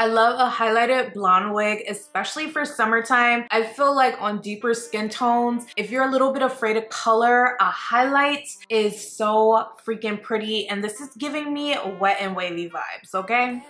I love a highlighted blonde wig, especially for summertime. I feel like on deeper skin tones, if you're a little bit afraid of color, a highlight is so freaking pretty. And this is giving me wet and wavy vibes, okay?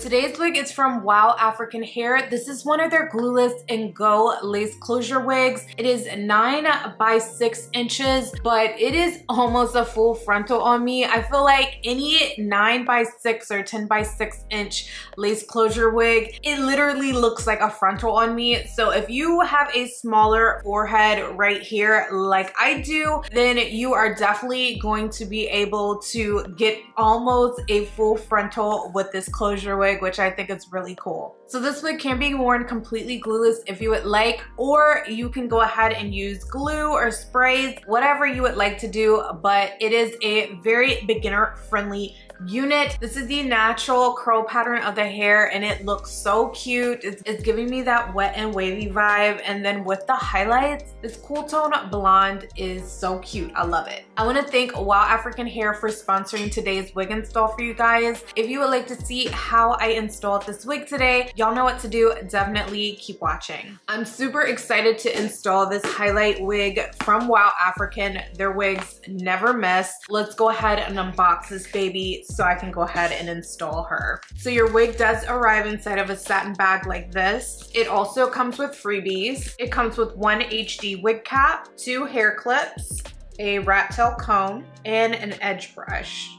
Today's wig is from Wow African Hair. This is one of their glueless and go lace closure wigs. It is nine by six inches, but it is almost a full frontal on me. I feel like any nine by six or 10 by six inch lace closure wig, it literally looks like a frontal on me. So if you have a smaller forehead right here like I do, then you are definitely going to be able to get almost a full frontal with this closure wig, which I think is really cool. So this wig can be worn completely glueless if you would like, or you can go ahead and use glue or sprays, whatever you would like to do, but it is a very beginner friendly unit. This is the natural curl pattern of the hair and it looks so cute. It's, it's, giving me that wet and wavy vibe. And then with the highlights, this cool tone blonde is so cute. I love it. I wanna thank Wow African Hair for sponsoring today's wig install for you guys. If you would like to see how I installed this wig today, y'all know what to do. Definitely keep watching. I'm super excited to install this highlight wig from Wow African. Their wigs never miss. Let's go ahead and unbox this baby so I can go ahead and install her. So your wig does arrive inside of a satin bag like this. It also comes with freebies. It comes with one HD wig cap, two hair clips, a rat tail comb, and an edge brush.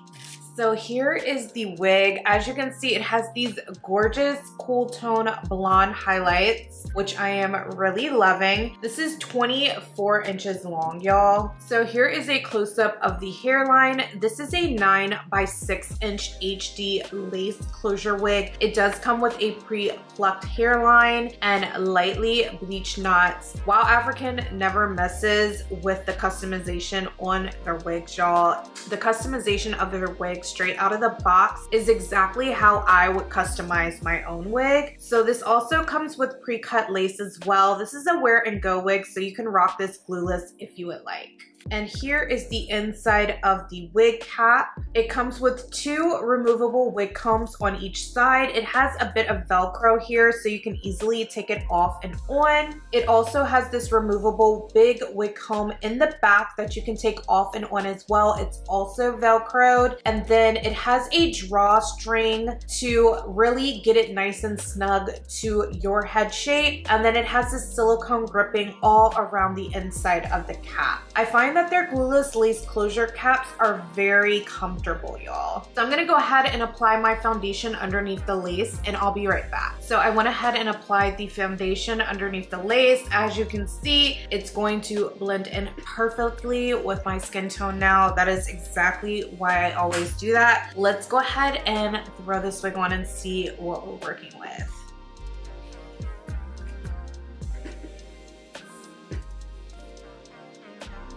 So here is the wig. As you can see, it has these gorgeous cool tone blonde highlights, which I am really loving. This is 24 inches long, y'all. So here is a close-up of the hairline. This is a 9 by 6 inch HD lace closure wig. It does come with a pre-plucked hairline and lightly bleached knots. Wow African never messes with the customization on their wigs, y'all. The customization of their straight out of the box is exactly how I would customize my own wig. So this also comes with pre-cut lace as well. This is a wear and go wig, so you can rock this glueless if you would like. And here is the inside of the wig cap. It comes with two removable wig combs on each side. It has a bit of Velcro here so you can easily take it off and on. It also has this removable big wig comb in the back that you can take off and on as well. It's also Velcroed. And then it has a drawstring to really get it nice and snug to your head shape. And then it has this silicone gripping all around the inside of the cap. I find find that their glueless lace closure caps are very comfortable, y'all. So I'm gonna go ahead and apply my foundation underneath the lace and I'll be right back. So I went ahead and applied the foundation underneath the lace. As you can see, it's going to blend in perfectly with my skin tone now. That is exactly why I always do that. Let's go ahead and throw this wig on and see what we're working with.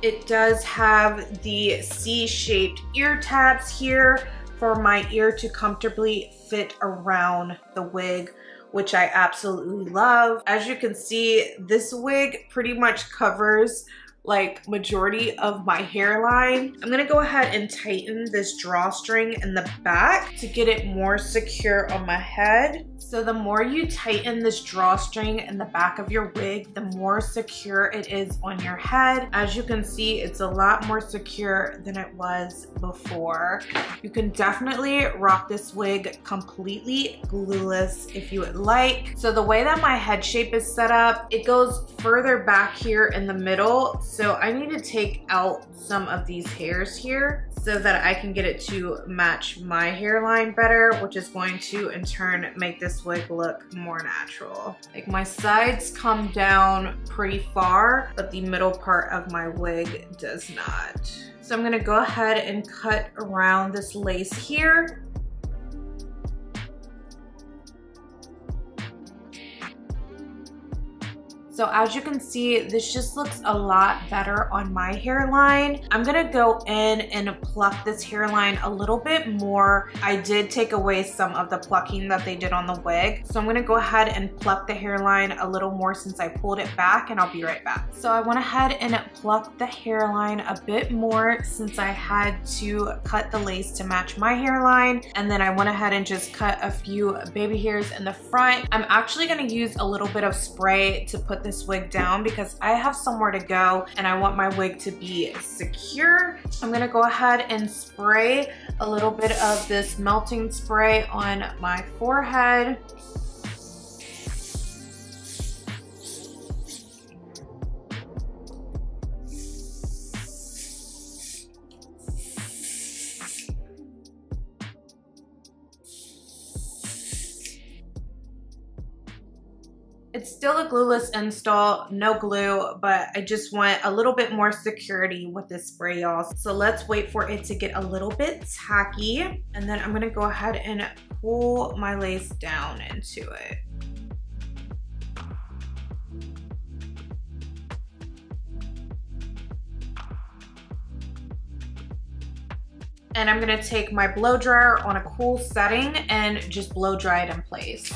It does have the C-shaped ear tabs here for my ear to comfortably fit around the wig which I absolutely love. As you can see, this wig pretty much covers like majority of my hairline. I'm gonna go ahead and tighten this drawstring in the back to get it more secure on my head. So the more you tighten this drawstring in the back of your wig, the more secure it is on your head. As you can see, it's a lot more secure than it was before. You can definitely rock this wig completely glueless if you would like. So the way that my head shape is set up, it goes further back here in the middle. So I need to take out some of these hairs here so that I can get it to match my hairline better, which is going to in turn make this wig look more natural. Like my sides come down pretty far, but the middle part of my wig does not. So I'm gonna go ahead and cut around this lace here So as you can see, this just looks a lot better on my hairline. I'm gonna go in and pluck this hairline a little bit more. I did take away some of the plucking that they did on the wig. So I'm gonna go ahead and pluck the hairline a little more since I pulled it back and I'll be right back. So I went ahead and plucked the hairline a bit more since I had to cut the lace to match my hairline. And then I went ahead and just cut a few baby hairs in the front. I'm actually gonna use a little bit of spray to put this wig down because I have somewhere to go and I want my wig to be secure. I'm gonna go ahead and spray a little bit of this melting spray on my forehead. It's still a glueless install, no glue, but I just want a little bit more security with this spray, y'all. So let's wait for it to get a little bit tacky. And then I'm gonna go ahead and pull my lace down into it. and I'm gonna take my blow dryer on a cool setting and just blow dry it in place.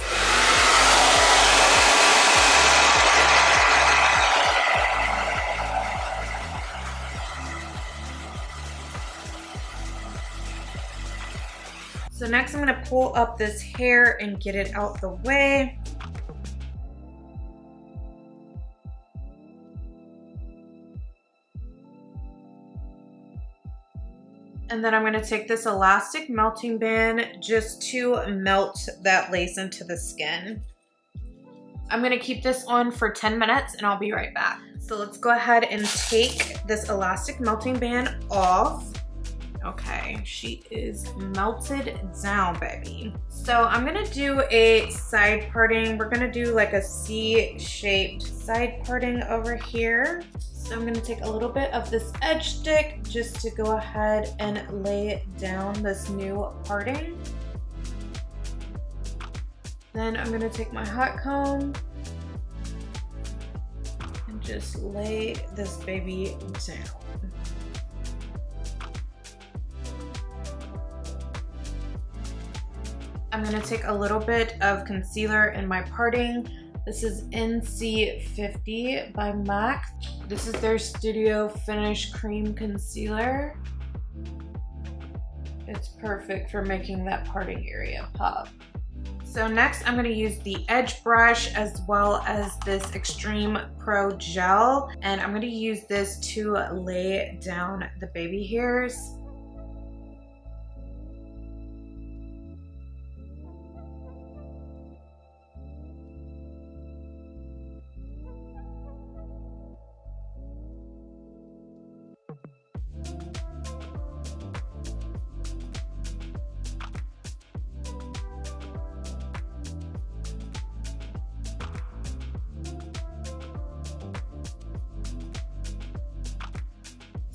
So next I'm gonna pull up this hair and get it out the way. And then I'm gonna take this elastic melting band just to melt that lace into the skin. I'm gonna keep this on for 10 minutes and I'll be right back. So let's go ahead and take this elastic melting band off. Okay, she is melted down, baby. So I'm gonna do a side parting. We're gonna do like a C-shaped side parting over here. So I'm gonna take a little bit of this edge stick just to go ahead and lay down this new parting. Then I'm gonna take my hot comb and just lay this baby down. I'm gonna take a little bit of concealer in my parting. This is NC50 by MAC. This is their Studio Finish Cream Concealer. It's perfect for making that parting area pop. So next I'm gonna use the edge brush as well as this Extreme Pro Gel. And I'm gonna use this to lay down the baby hairs.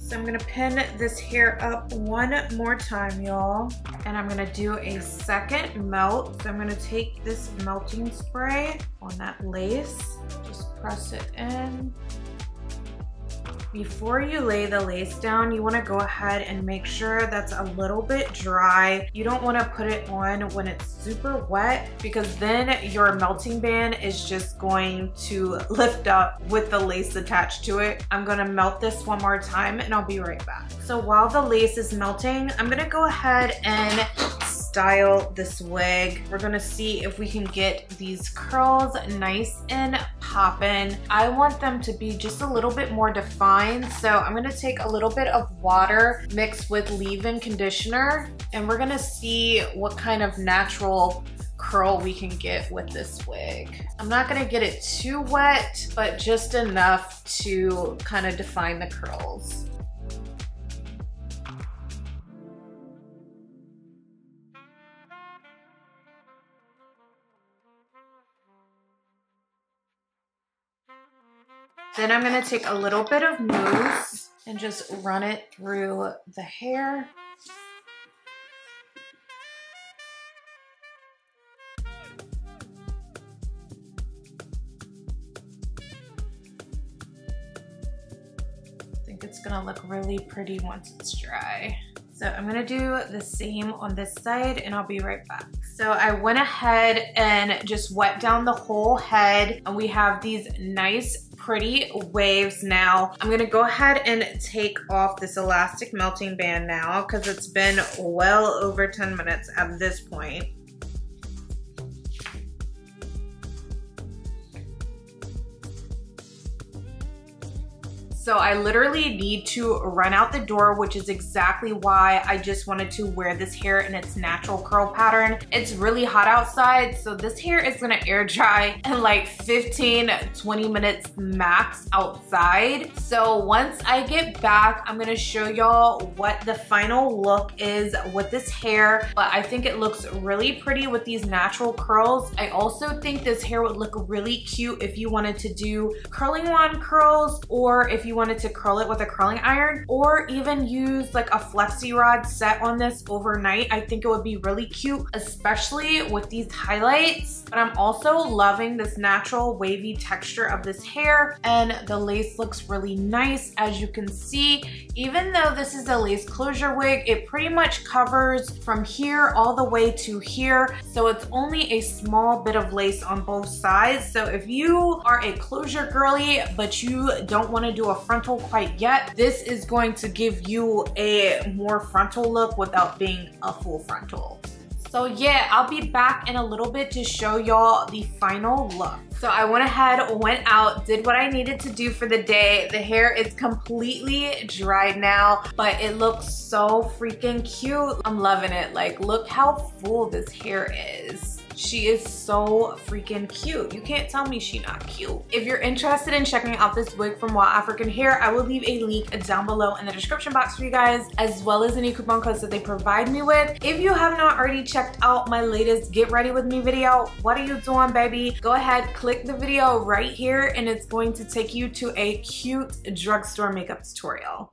So I'm gonna pin this hair up one more time, y'all. And I'm gonna do a second melt. So I'm gonna take this melting spray on that lace, just press it in. Before you lay the lace down, you wanna go ahead and make sure that's a little bit dry. You don't wanna put it on when it's super wet because then your melting band is just going to lift up with the lace attached to it. I'm gonna melt this one more time and I'll be right back. So while the lace is melting, I'm gonna go ahead and style this wig. We're gonna see if we can get these curls nice and poppin'. I want them to be just a little bit more defined. So I'm gonna take a little bit of water mixed with leave-in conditioner and we're gonna see what kind of natural curl we can get with this wig. I'm not gonna get it too wet, but just enough to kind of define the curls. Then I'm gonna take a little bit of mousse and just run it through the hair. I think it's gonna look really pretty once it's dry. So I'm gonna do the same on this side and I'll be right back. So I went ahead and just wet down the whole head and we have these nice pretty waves now. I'm gonna go ahead and take off this elastic melting band now because it's been well over 10 minutes at this point. So I literally need to run out the door, which is exactly why I just wanted to wear this hair in its natural curl pattern. It's really hot outside, so this hair is gonna air dry in like 15, 20 minutes max outside. So once I get back, I'm gonna show y'all what the final look is with this hair, but I think it looks really pretty with these natural curls. I also think this hair would look really cute if you wanted to do curling wand curls or if you you wanted to curl it with a curling iron or even use like a flexi rod set on this overnight. I think it would be really cute, especially with these highlights. But I'm also loving this natural wavy texture of this hair and the lace looks really nice as you can see. Even though this is a lace closure wig, it pretty much covers from here all the way to here. So it's only a small bit of lace on both sides. So if you are a closure girly, but you don't wanna do a frontal quite yet, this is going to give you a more frontal look without being a full frontal. So yeah, I'll be back in a little bit to show y'all the final look. So I went ahead, went out, did what I needed to do for the day. The hair is completely dried now, but it looks so freaking cute. I'm loving it. Like, look how full this hair is. She is so freaking cute. You can't tell me she not cute. If you're interested in checking out this wig from Wow African Hair, I will leave a link down below in the description box for you guys, as well as any coupon codes that they provide me with. If you have not already checked out my latest Get Ready With Me video, what are you doing, baby? Go ahead, click the video right here, and it's going to take you to a cute drugstore makeup tutorial.